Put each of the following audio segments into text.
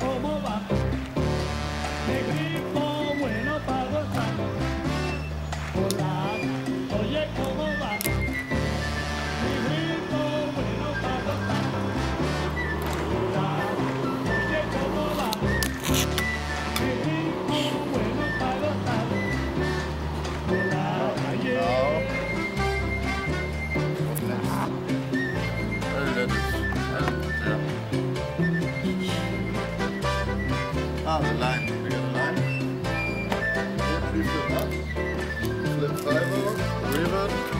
Oh, boy. River.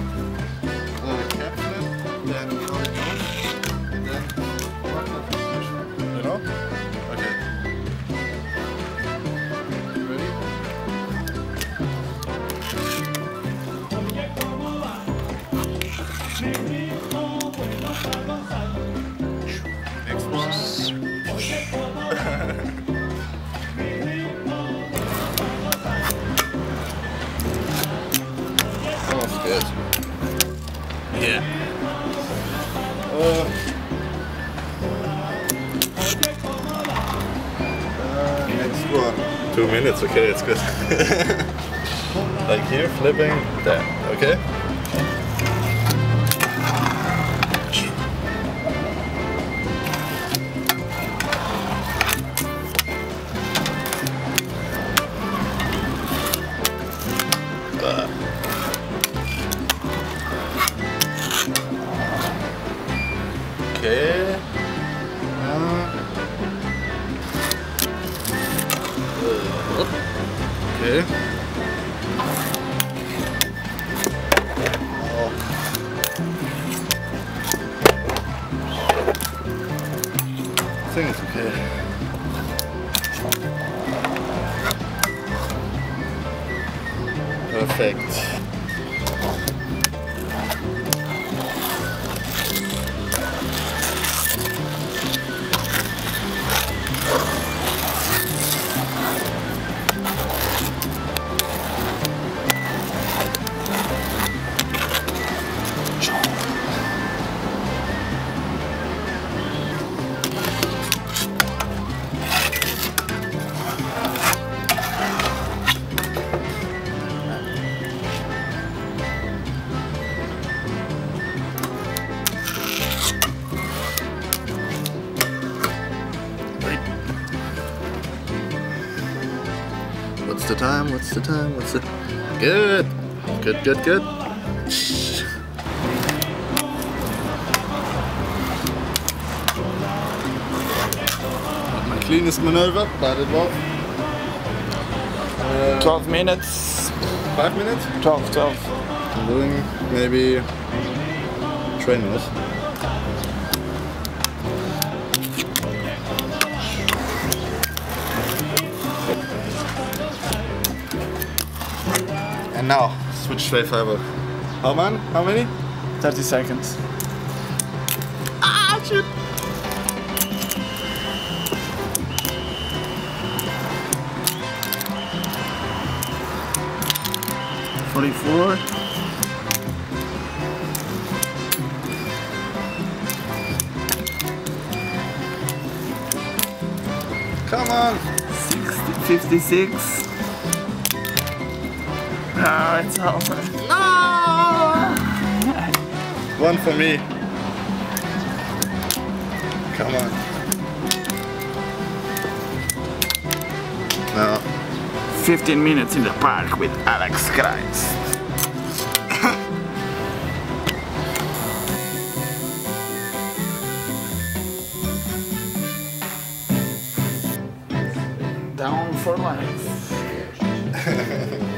Good. Yeah. Uh, uh, next one. Two minutes, okay, it's good. like here, flipping, there, okay? Okay. Uh, okay. Oh. I think it's okay. Perfect. The time? What's the time? What's the good? Good, good, good. Not my cleanest maneuver, but it was. Uh, 12 minutes. five minutes? 12, 12. I'm doing maybe three minutes. And now, switch tray fiber. How man? How many? 30 seconds. Ah, shit! Forty-four. Come on! 60, 56. Oh, it's over. One for me. Come on. No. 15 minutes in the park with Alex Grimes. Down for life.